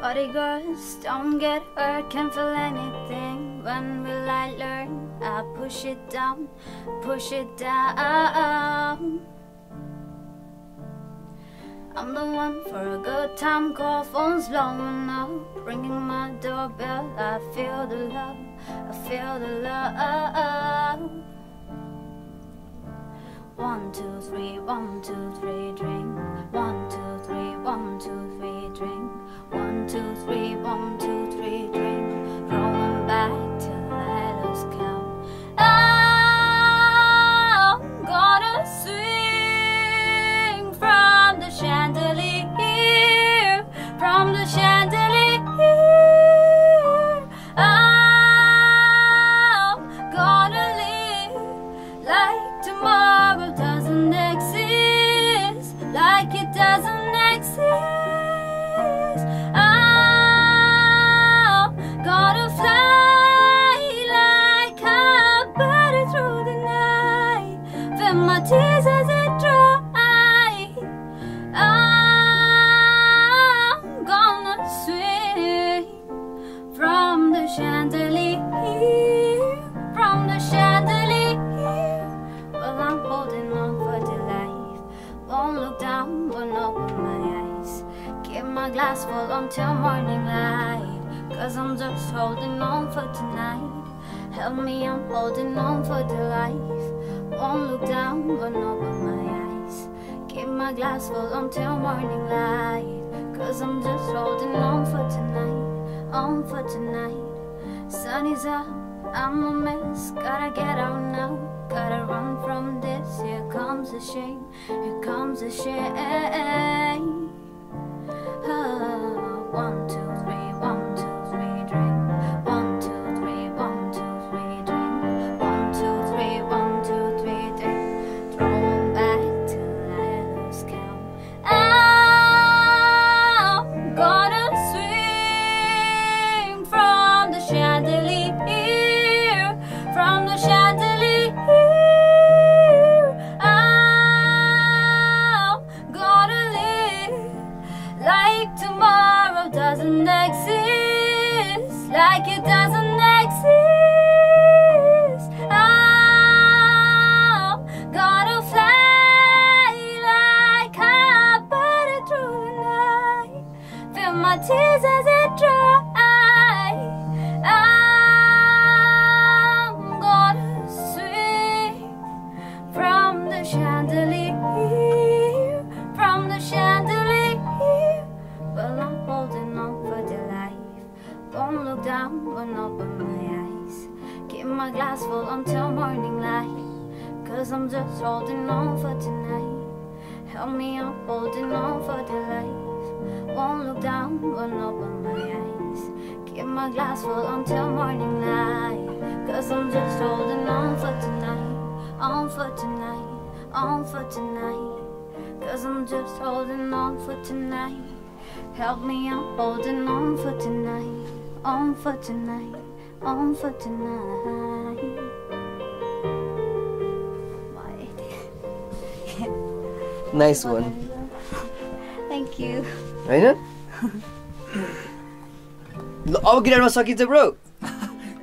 Party girls don't get hurt, can't feel anything. When will I learn? I push it down, push it down. I'm the one for a good time call, phone's blowing up, ringing my doorbell. I feel the love, I feel the love. One, two, three, one, two, three, drink. One, two, three, one, two, three, drink. Two, three, one, two, three, drink. Just holding on for tonight. Help me, I'm holding on for the life. Won't look down, won't open my eyes. Keep my glass full until morning light. Cause I'm just holding on for tonight. On for tonight. Sun is up, I'm a mess. Gotta get out now. Gotta run from this. Here comes the shame. Here comes the shame. My tears as it dry. I'm gonna swing from the chandelier, from the chandelier. Well, I'm holding on for dear life. Won't look down, won't open my eyes. Keep my glass full until morning light. Cause I'm just holding on for tonight. Help me, I'm holding on for dear life. Won't look down, won't open my eyes. Keep my glass full until morning light. Cause I'm just holding on for tonight On for tonight, on for tonight. Cause I'm just holding on for tonight. Help me, I'm holding on for tonight On for tonight, on for tonight. Nice one. Thank you. होइन? ल अब गिटारमा सकिन्छ bro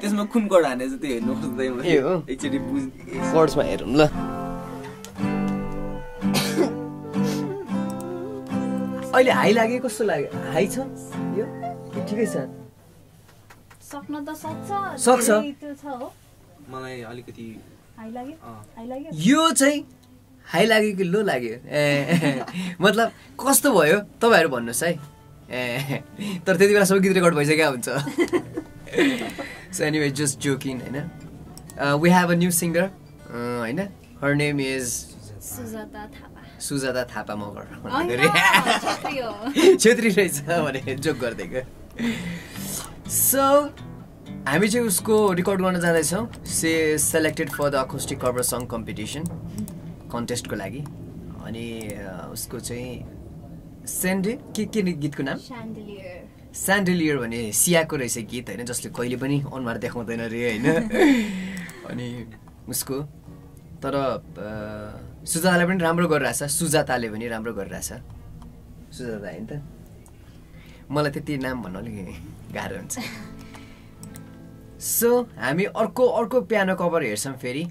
त्यसमा कुन कड हाने चाहिँ त्यो हेर्नु खोज्दै ए हो? एकचोटि बुझ कर्ड्समा हेरौँ ल। अहिले हाई लाग्यो कस्तो लाग्यो? हाई छ? यो? ठिकै छ। सक्न त सक्छ सक्छ। धेरै त्यो छ हो। मलाई अलिकति यो चाहिँ हाई लाग्यो कि लो लाग्यो? ए मतलब कस्तो भयो? तपाईँहरू भन्नुहोस् है। ए तर त्यति बेलासम्म गीत रेकर्ड भइसक्यो हुन्छ। सो एनिवे जस्ट जोकिङ होइन? We have a new singer होइन? Her name is Sujata Thapa. Sujata Thapa Magar Chhetri रहेछ भने जोक गरिदिएको। सो हामी चाहिँ उसको रेकर्ड गर्न जाँदैछौँ। She selected for the acoustic cover song competition कन्टेस्टको लागि। अनि उसको चाहिँ सेन्डे के के गीतको नाम? स्यान्डलियर भने सियाको रहेछ गीत होइन जसले कहिले पनि अनुहार देखाउँदैन रे होइन। अनि उसको तर सुजाताले पनि राम्रो गरिरहेछ सुजाताले पनि राम्रो गरिरहेछ। सुजाता होइन त? मलाई त्यति नाम भन्नु अलिक गाह्रो हुन्छ। सो हामी अर्को अर्को पियानो कभर हेर्छौँ फेरि।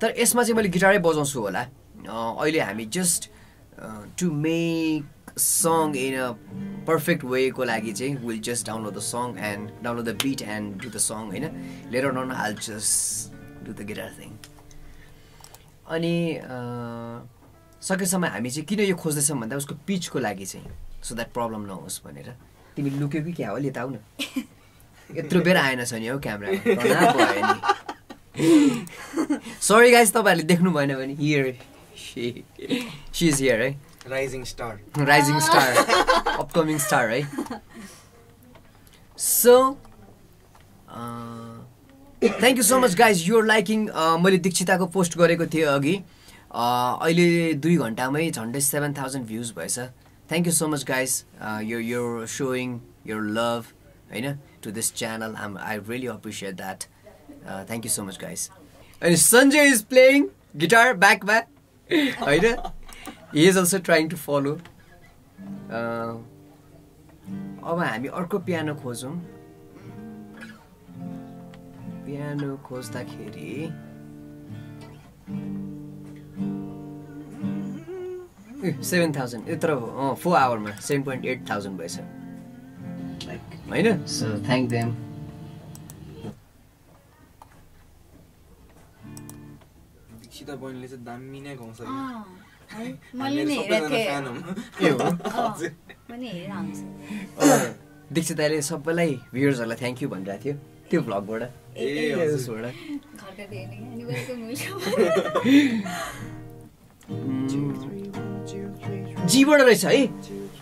तर यसमा चाहिँ मैले गिटारै बजाउँछु होला। अहिले हामी just to make song in a perfect वेको लागि चाहिँ will just download the song and download the beat and do the song होइन? Later down all just do the guitar thing अनि सकेसम्म हामी चाहिँ किन यो खोज्दैछौँ भन्दा उसको पिचको लागि चाहिँ सो द्याट प्रब्लम नहोस् भनेर। तिमी लुक्यो कि क्या हो आऊ न यत्रो बेर आएन छ नि हौ क्यामेरा सरी गाइज तपाईँहरूले देख्नु भएन भने हियर सी इज हियर है rising star rising star upcoming star है so thank you so much guys your liking मैले दीक्षिताको पोस्ट गरेको थिएँ अघि. अँ, अहिले दुई घन्टामै झन्डै सेभेन थाउजन्ड भ्युज भएछ. Thank you so much guys यो यो सोइङ योर लभ होइन to this channel um I really appreciate that thank you so much guys अनि सञ्जय इज प्लेइङ गिटार ब्याकमा होइन he is also trying to follow अब हामी अर्को पियानो खोजौँ। पियानो खोज्दाखेरि सेभेन थाउजन्ड यत्रो फोर आवरमा सेभेन पोइन्ट एट थाउजन्ड भएछ। होइन? सो थ्याङ्क देम बहिनीले चाहिँ दामी नै गाउँछ कि। अँ, है मैले नि हामीहरू हेरेको सबैजना थिएँ fan हौँ। अँ, हजुर। मैले हेरेर आउँछु दीक्षिताले सबैलाई भ्युवर्सहरूलाई थ्याङ्क यू भनिरहेको थियो त्यो भ्लगबाट। जीबाट रहेछ है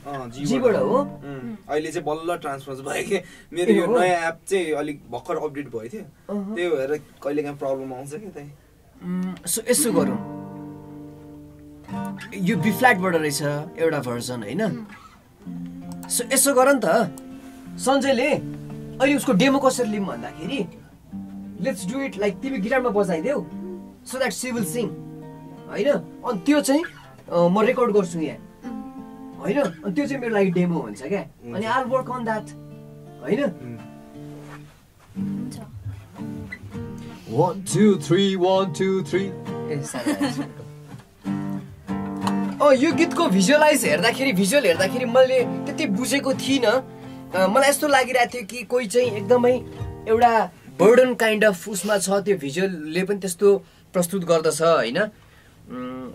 अँ, जीबाट हो अहिले चाहिँ बल्ल ट्रान्सफर भयो कि मेरो यो? नयाँ एप चाहिँ अलिक भर्खर अपडेट भयो थियो। त्यही भएर कहिले काहीँ प्रब्लम आउँछ कि त्यही यसो गरौँ। यो बी फ्ल्याटबाट रहेछ एउटा भर्जन होइन? सो यसो गर नि त। सञ्जयले अहिले उसको डेमो कसरी लिउँ भन्दाखेरि लेट्स डु इट लाइक तिमी गिटारमा बजाइदेऊ so that she will sing होइन? अनि त्यो चाहिँ म रेकर्ड गर्छु यहाँ होइन? अनि त्यो चाहिँ मेरो लागि डेमो हुन्छ क्या? अनि आल वर्क अन द्याट होइन? One two three one two three अँ यो गीतको भिजुअलाइज हेर्दाखेरि भिजुअल हेर्दाखेरि मैले त्यति बुझेको थिइनँ। मलाई यस्तो लागिरहेको थियो कि कोही चाहिँ एकदमै एउटा बर्डन काइन्ड अफ उसमा छ त्यो भिजुअलले पनि त्यस्तो प्रस्तुत गर्दछ होइन?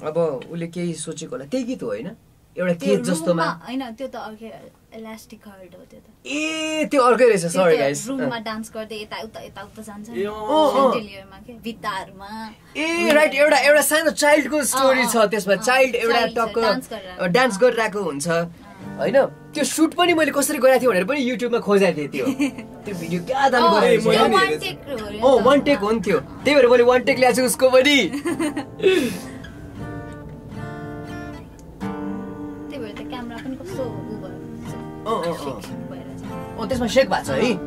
अब उसले केही सोचेको होला त्यही गीत हो होइन? एउटा केज जस्तोमा। होइन त्यो त अर्कै इलास्टिक हर्ड हो त्यो त। ए त्यो अर्कै रहेछ सरी गाइस रुममा डान्स गर्दै यता उता यता उता जान्छ। सेन्डेलियरमा के? भित्ताहरूमा। ए राइट एउटा एउटा सानो चाइल्डको स्टोरी छ त्यसमा। चाइल्ड एउटा टक्क। डान्स गरिरहेको हुन्छ। होइन? त्यो सुट पनि मैले कसरी गरेको थिएँ भनेर पनि युट्युबमा खोजेको थिएँ त्यो त्यो भिडियो क्या दामी गरेको। वान टेक हो नि त्यो त्यही भएर मैले वान टेक ल्याएको छु उसको पनि। अँ त्यसमा सेक भएको छ है।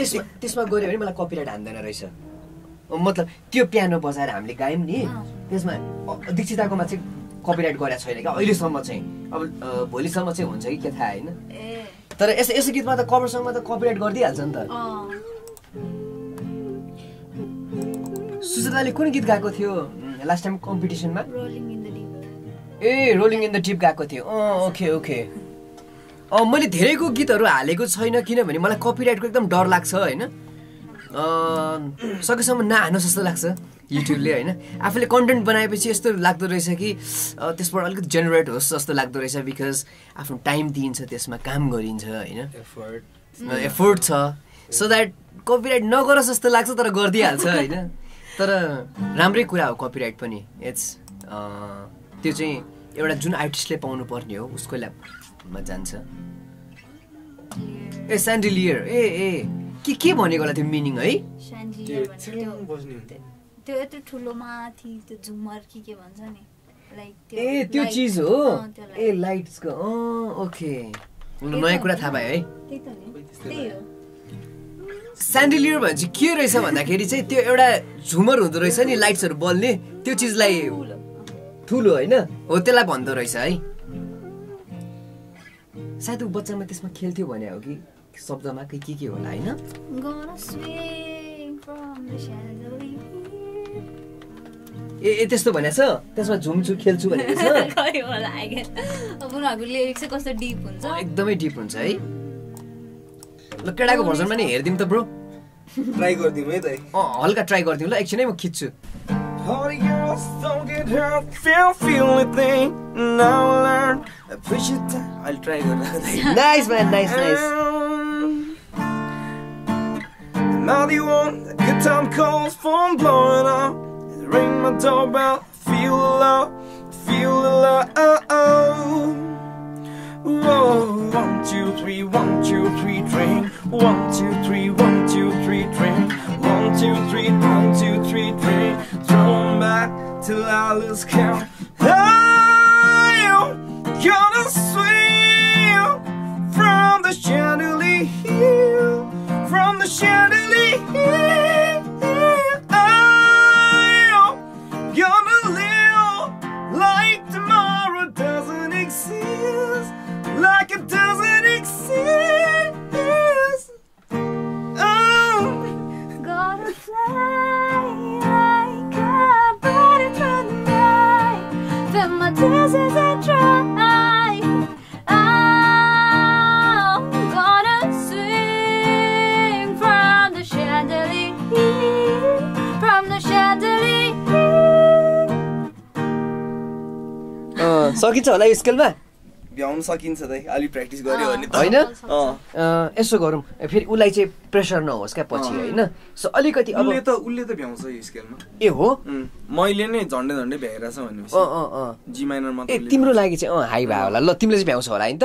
त्यसमा त्यसमा गऱ्यो भने मलाई कपिराइट हान्दैन रहेछ। मतलब त्यो पियानो बजाएर हामीले गायौँ नि। त्यसमा दीक्षिताकोमा चाहिँ कपिराइट गरेको छैन क्या अहिलेसम्म चाहिँ। अब भोलिसम्म चाहिँ हुन्छ कि के थाहा होइन तर यसो यसो गीतमा त कभर सङमा त कपिराइट गरिदिइहाल्छ नि त। सुजाताले कुन गीत गाएको थियो? लास्ट टाइम कम्पिटिसनमा rolling in the deep uh rolling in the deep गाएको थियो। अँ ओके ओके। अँ मैले धेरैको गीतहरू हालेको छैन किनभने मलाई कपिराइटको एकदम डर लाग्छ होइन? अँ, सकेसम्म नहाल्नुहोस् जस्तो लाग्छ युट्युबले होइन? आफूले कन्टेन्ट बनाएपछि यस्तो लाग्दो रहेछ कि अँ, त्यसबाट अलिकति जेनेरेट होस् जस्तो लाग्दो रहेछ बिकज आफ्नो टाइम दिइन्छ त्यसमा काम गरिन्छ होइन. एफोर्ट छ। सो द्याट कपिराइट नगरोस् जस्तो लाग्छ तर गरिदिइहाल्छ होइन? तर राम्रै कुरा हो कपिराइट पनि। इट्स त्यो चाहिँ एउटा जुन आर्टिस्टले पाउनु पर्ने हो उसको ल्याबमा जान्छ। ए स्यान्डिलियर ए ए के के भनेको होला त्यो मिनिङ है? त्यो यत्रो ठुलो माथि त्यो झुमर कि के भन्छ नि? लाइक ए त्यो चिज हो? ए। लाइट्सको अँ ओके। नयाँ कुरा हो। थाहा नि। भयो है। स्यान्डिलियर भनेपछि के रहेछ भन्दाखेरि चाहिँ त्यो एउटा झुमर हुँदो रहेछ नि लाइट्सहरू बल्ने त्यो चिजलाई ठुलो होइन हो त्यसलाई भन्दो रहेछ है। सायद ऊ बच्चामा त्यसमा खेल्थ्यो भने हो कि शब्दमा के के के होला होइन. ए ए त्यस्तो भनेको छ? त्यसमा झुम्छु खेल्छु भनेको छ? एकदमै डिप हुन्छ है। ल केटाको भर्जनमा नि हेरिदिउँ त ब्रो ट्राई गरिदिउँ है त अँ हल्का ट्राई गरिदिउँ ल एकछिनै म खिच्छु Party girls don't get hurt, feel feel anything. Now I learn, appreciate that. I'll try to nice man nice nice Now the one, the good time calls, phone blowing up. Ring my doorbell, feel the love, feel the love. Whoa, one, two, three, one, two, three, drink. One, two, three, one, two, three, drink. One, two, three, one, two, three, drink. Throw back till I lose count. I'm gonna swing from the chandelier, Fill my tears as I try. I'm gonna swing from the chandelier, from the chandelier. अँ, सकिन्छ होला यो स्केलमा भ्याउनु सकिन्छ त अलिक practice गऱ्यो भने त। होइन? यसो गरौँ। फेरि उसलाई चाहिँ प्रेसर नहोस् क्या पछि। होइन? सो अलिकति अब उसले त उसले त भ्याउँछ यो स्केलमा ए हो? मैले नै झन्डै झन्डै भ्याइरहेछ भनेपछि। अँ अँ जी माइनरमा ए तिम्रो लागि चाहिँ अँ हाई भयो होला। ल तिमीले चाहिँ भ्याउँछ होला नि त।